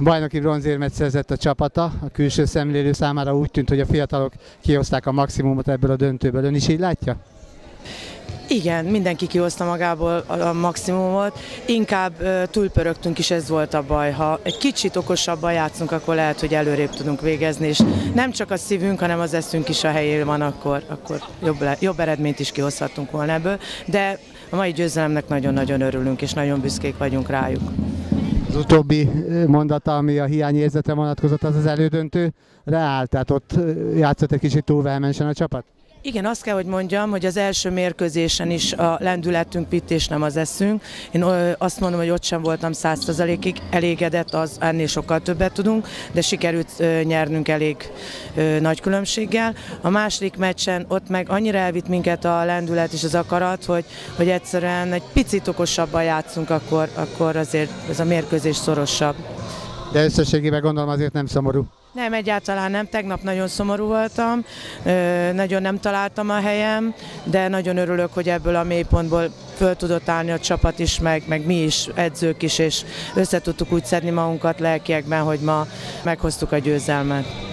bajnoki bronzérmet szerzett a csapata. A külső szemlélő számára úgy tűnt, hogy a fiatalok kihozták a maximumot ebből a döntőből. Ön is így látja? Igen, mindenki kihozta magából a maximumot, inkább túlpörögtünk is, ez volt a baj. Ha egy kicsit okosabban játszunk, akkor lehet, hogy előrébb tudunk végezni, és nem csak a szívünk, hanem az eszünk is a helyén van, akkor, akkor jobb, le, jobb eredményt is kihozhatunk volna ebből. De a mai győzelemnek nagyon-nagyon örülünk, és nagyon büszkék vagyunk rájuk. Az utóbbi mondata, ami a hiányérzetre vonatkozott, az az elődöntő reál, tehát ott játszott egy kicsit túl a csapat? Igen, azt kell, hogy mondjam, hogy az első mérkőzésen is a lendületünk vitt és nem az eszünk. Én azt mondom, hogy ott sem voltam százszerzalékig elégedett, az ennél sokkal többet tudunk, de sikerült nyernünk elég nagy különbséggel. A második meccsen ott meg annyira elvitt minket a lendület és az akarat, hogy, hogy egyszerűen egy picit okosabban játszunk, akkor, akkor azért ez a mérkőzés szorosabb. De összességében gondolom azért nem szomorú. Nem, egyáltalán nem. Tegnap nagyon szomorú voltam, nagyon nem találtam a helyem, de nagyon örülök, hogy ebből a mélypontból föl tudott állni a csapat is, meg, meg mi is, edzők is, és össze úgy szedni magunkat lelkiekben, hogy ma meghoztuk a győzelmet.